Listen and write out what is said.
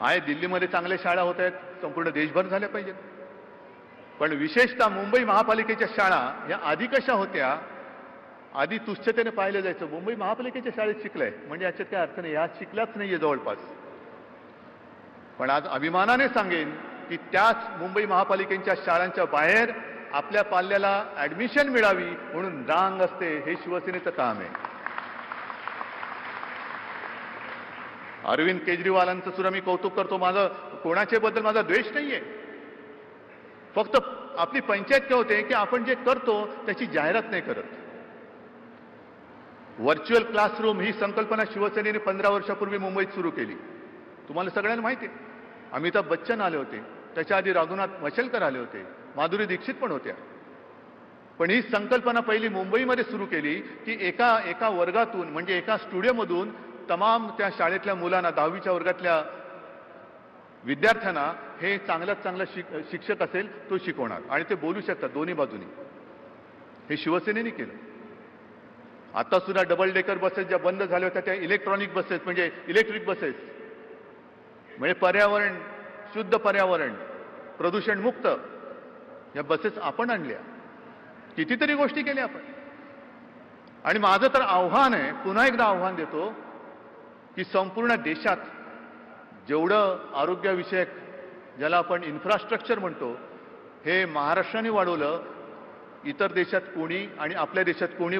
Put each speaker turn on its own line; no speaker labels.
आहे दिल्लीमध्ये चांगल्या शाळा होत आहेत. संपूर्ण देशभर झाल्या पाहिजेत. पण विशेषतः मुंबई महापालिकेच्या शाळा या आधी कशा होत्या आधी तुच्छतेने पाहिलं जायचं. मुंबई महापालिकेच्या शाळेत शिकलंय. म्हणजे याच्यात काय अर्थ नाही. या शिकलाच नाहीये जवळपास. पण आज अभिमानाने सांगेन की त्याच मुंबई महापालिकेच्या शाळांच्या बाहेर आपल्या पाल्याला ॲडमिशन मिळावी म्हणून रांग असते हे शिवसेनेचं काम आहे. अरविंद केजरीवालांचं सुद्धा मी कौतुक करतो. माझं कोणाच्या बद्दल माझा द्वेष नाही आहे फक्त आपली पंचायत काय होते की आपण जे करतो त्याची जाहिरात नाही करत. व्हर्च्युअल क्लासरूम ही संकल्पना शिवसेनेने पंधरा वर्षापूर्वी मुंबईत सुरू केली. तुम्हाला सगळ्यांना माहिती आहे. अमिताभ बच्चन आले होते. त्याच्या आधी रघुनाथ मशेलकर आले होते. माधुरी दीक्षित पण होत्या. पण ही संकल्पना पहिली मुंबईमध्ये सुरू केली की एका एका वर्गातून म्हणजे एका स्टुडिओमधून तमाम त्या शाळेतल्या मुलांना दहावीच्या वर्गातल्या विद्यार्थ्यांना हे चांगल्यात चांगला शिक शिक्षक असेल तो शिकवणार. आणि ते बोलू शकतात दोन्ही बाजूनी. हे शिवसेनेने केलं. आता सुद्धा डबल डेकर बसेस ज्या बंद झाल्या होत्या त्या इलेक्ट्रॉनिक बसेस म्हणजे इलेक्ट्रिक बसेस म्हणजे पर्यावरण शुद्ध पर्यावरण प्रदूषण मुक्त या बसेस आपण आणल्या. कितीतरी गोष्टी केल्या आपण. आणि माझं तर आव्हान आहे पुन्हा एकदा आव्हान देतो की संपूर्ण देशात जेवढं आरोग्यविषयक ज्याला आपण इन्फ्रास्ट्रक्चर म्हणतो हे महाराष्ट्राने वाढवलं इतर देशात कोणी आणि आपल्या देशात कोणी